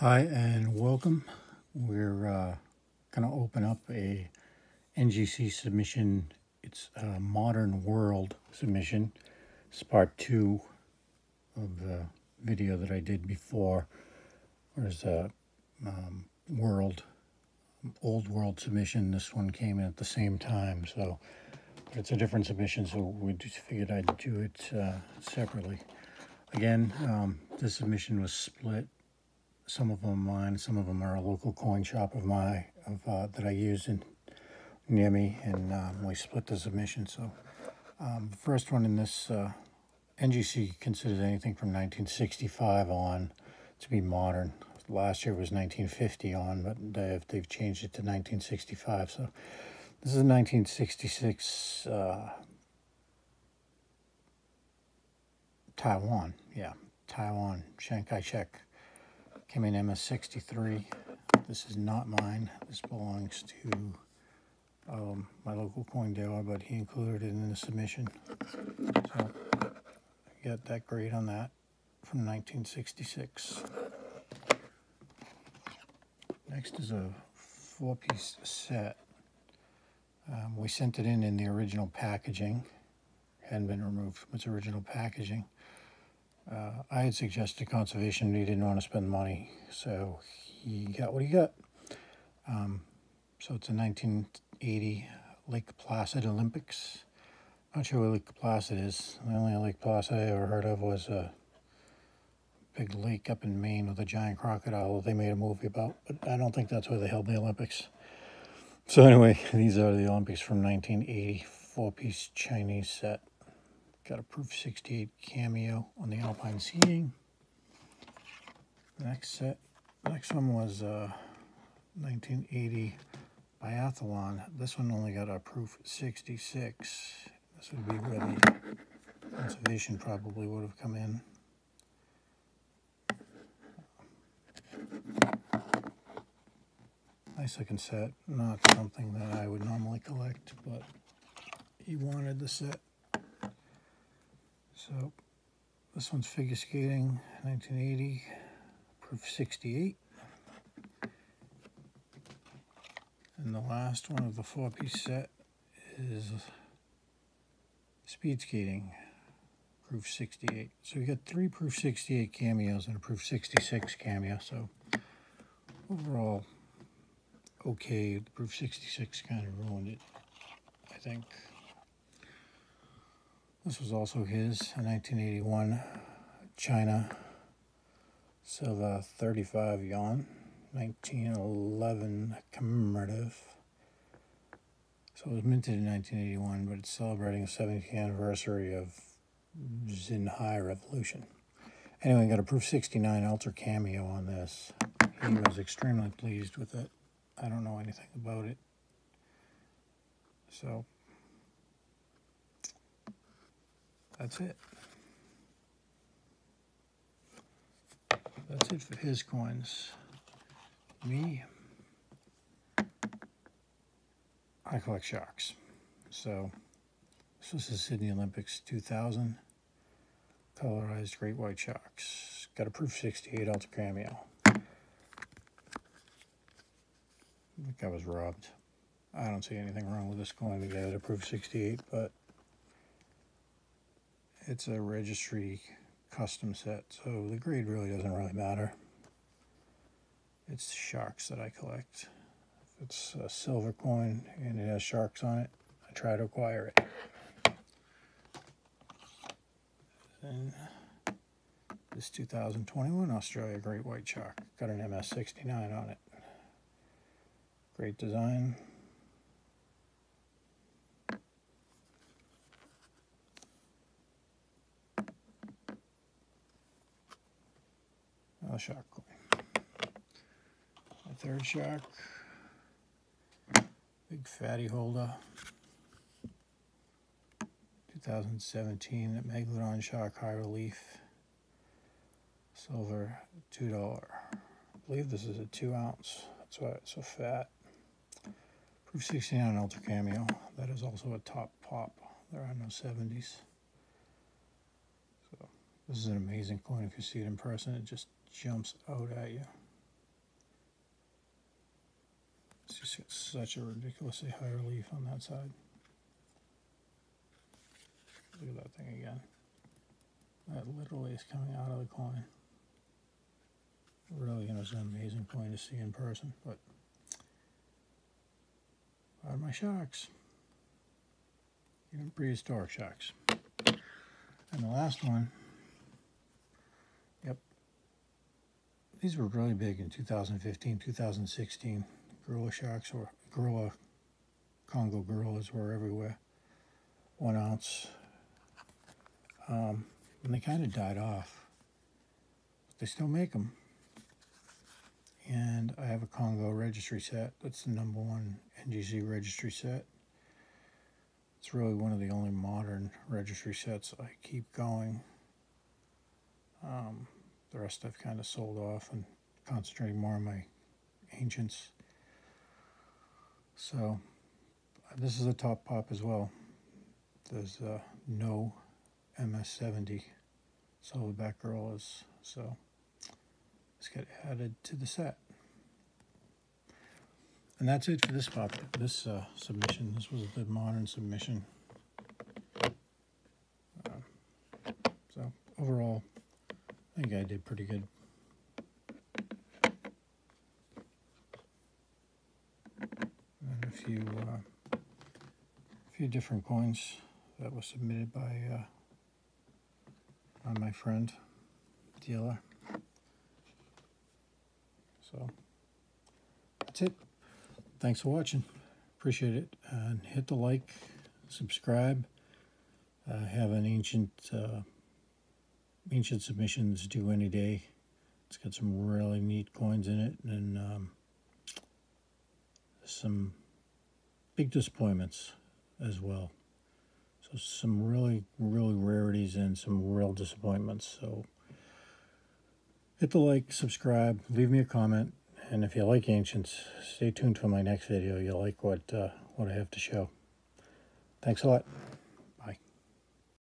Hi and welcome. We're uh, going to open up a NGC submission. It's a modern world submission. It's part two of the video that I did before. There's a um, world, old world submission. This one came in at the same time, so it's a different submission. So we just figured I'd do it uh, separately. Again, um, this submission was split some of them are mine, some of them are a local coin shop of my of uh, that I use in near me, and um, we split the submission. So um, the first one in this uh, NGC considers anything from 1965 on to be modern. Last year was 1950 on, but they've, they've changed it to 1965. So this is a 1966 uh, Taiwan. Yeah, Taiwan, Chiang Kai-shek. Came in MS63. This is not mine. This belongs to um, my local coin dealer, but he included it in the submission. So I got that grade on that from 1966. Next is a four-piece set. Um, we sent it in in the original packaging. Hadn't been removed from its original packaging. Uh, I had suggested conservation, he didn't want to spend money, so he got what he got. Um, so it's a 1980 Lake Placid Olympics. Not sure what Lake Placid is. The only Lake Placid I ever heard of was a big lake up in Maine with a giant crocodile that they made a movie about, but I don't think that's where they held the Olympics. So anyway, these are the Olympics from 1980, four-piece Chinese set. Got a Proof 68 cameo on the Alpine skiing. Next set, next one was uh, 1980 biathlon. This one only got a Proof 66. This would be where the conservation probably would have come in. Nice looking set. Not something that I would normally collect, but he wanted the set. So this one's figure skating, 1980, proof 68. And the last one of the four-piece set is speed skating, proof 68. So we got three proof 68 cameos and a proof 66 cameo. So overall, okay. The proof 66 kind of ruined it, I think. This was also his, a 1981 China Silva 35 yuan, 1911 commemorative. So it was minted in 1981, but it's celebrating the 70th anniversary of Xinhai Revolution. Anyway, got a Proof 69 Ultra Cameo on this. He was extremely pleased with it. I don't know anything about it. So That's it. That's it for his coins. Me, I collect sharks. So this was the Sydney Olympics 2000. Colorized great white sharks. Got a proof 68 Ultra Cameo. I think I was robbed. I don't see anything wrong with this coin to got a proof 68, but it's a registry custom set, so the grade really doesn't really matter. It's sharks that I collect. If it's a silver coin and it has sharks on it, I try to acquire it. And this 2021 Australia Great White Shark. Got an MS69 on it. Great design. Shark coin. A third shock. Big fatty holder. 2017 Megalodon Shark High Relief. Silver, $2. I believe this is a 2 ounce. That's why it's so fat. Proof 69 Ultra Cameo. That is also a top pop. There are no 70s. So this is an amazing coin if you see it in person. It just jumps out at you. It's just such a ridiculously high relief on that side. Look at that thing again. That literally is coming out of the coin. Really, you know, it's an amazing coin to see in person, but are my sharks. Even prehistoric sharks. And the last one, these were really big in 2015, 2016. Gorilla sharks or gorilla, Congo gorillas were everywhere. One ounce. Um, and they kind of died off. But they still make them. And I have a Congo registry set. That's the number one NGC registry set. It's really one of the only modern registry sets I keep going. Um, the rest I've kind of sold off and concentrating more on my ancients. So this is a top pop as well. There's uh, no MS-70 silverback gorillas, so let's get added to the set. And that's it for this pop, this uh, submission. This was the modern submission. Uh, so overall, I think I did pretty good. And a few, uh, a few different coins that was submitted by uh, by my friend dealer. So that's it. Thanks for watching. Appreciate it. And hit the like, subscribe. I have an ancient uh, ancient submissions due any day. It's got some really neat coins in it and um, some big disappointments as well. So some really, really rarities and some real disappointments. So hit the like, subscribe, leave me a comment, and if you like ancients, stay tuned for my next video. You'll like what uh, what I have to show. Thanks a lot.